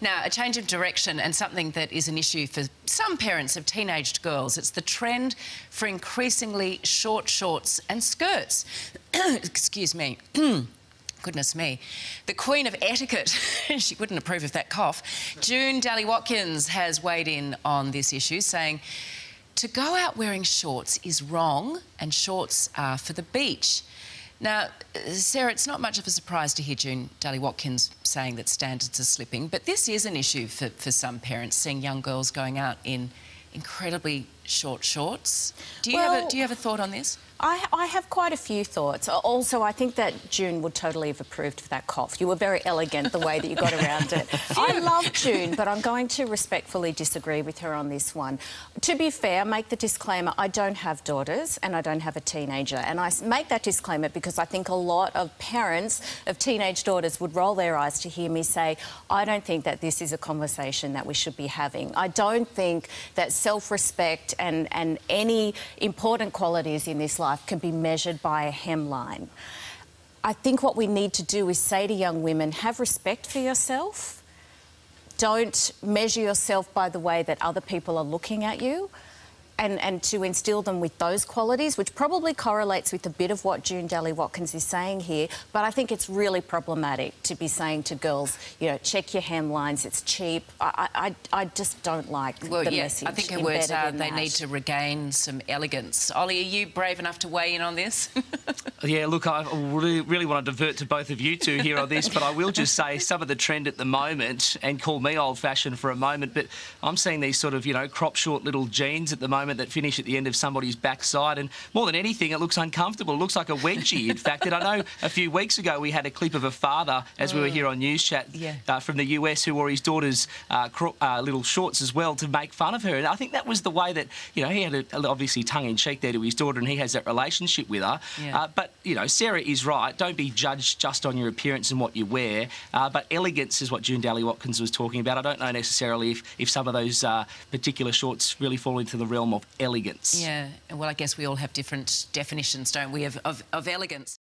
Now, a change of direction and something that is an issue for some parents of teenaged girls. It's the trend for increasingly short shorts and skirts. Excuse me. Goodness me. The Queen of Etiquette, she wouldn't approve of that cough. June Dally Watkins has weighed in on this issue, saying to go out wearing shorts is wrong and shorts are for the beach. Now, Sarah, it's not much of a surprise to hear June Dally Watkins saying that standards are slipping, but this is an issue for, for some parents, seeing young girls going out in incredibly short shorts. Do you, well, have, a, do you have a thought on this? I, I, have quite a few thoughts. Also, I think that June would totally have approved of that cough. You were very elegant the way that you got around it. I love June, but I'm going to respectfully disagree with her on this one. To be fair, make the disclaimer, I don't have daughters and I don't have a teenager. And I make that disclaimer because I think a lot of parents of teenage daughters would roll their eyes to hear me say, I don't think that this is a conversation that we should be having. I don't think that self-respect and, and any important qualities in this life life can be measured by a hemline. I think what we need to do is say to young women, have respect for yourself. Don't measure yourself by the way that other people are looking at you and, and to instill them with those qualities, which probably correlates with a bit of what June Dally Watkins is saying here. But I think it's really problematic to be saying to girls, you know, check your hemlines, it's cheap. I, I, I just don't like well, the yeah, message. I think her words are they that. need to regain some elegance. Ollie, are you brave enough to weigh in on this? yeah, look, I really, really want to divert to both of you two here on this, but I will just say some of the trend at the moment, and call me old-fashioned for a moment, but I'm seeing these sort of, you know, crop short little jeans at the moment that finish at the end of somebody's backside. And more than anything, it looks uncomfortable. It looks like a wedgie, in fact. And I know a few weeks ago we had a clip of a father, as we were here on News Chat, yeah. uh, from the US who wore his daughter's uh, uh, little shorts as well to make fun of her. And I think that was the way that, you know, he had a, obviously tongue-in-cheek there to his daughter and he has that relationship with her. Yeah. Uh, you know, Sarah is right. Don't be judged just on your appearance and what you wear. Uh, but elegance is what June Dally Watkins was talking about. I don't know necessarily if, if some of those uh, particular shorts really fall into the realm of elegance. Yeah, well, I guess we all have different definitions, don't we, of, of, of elegance.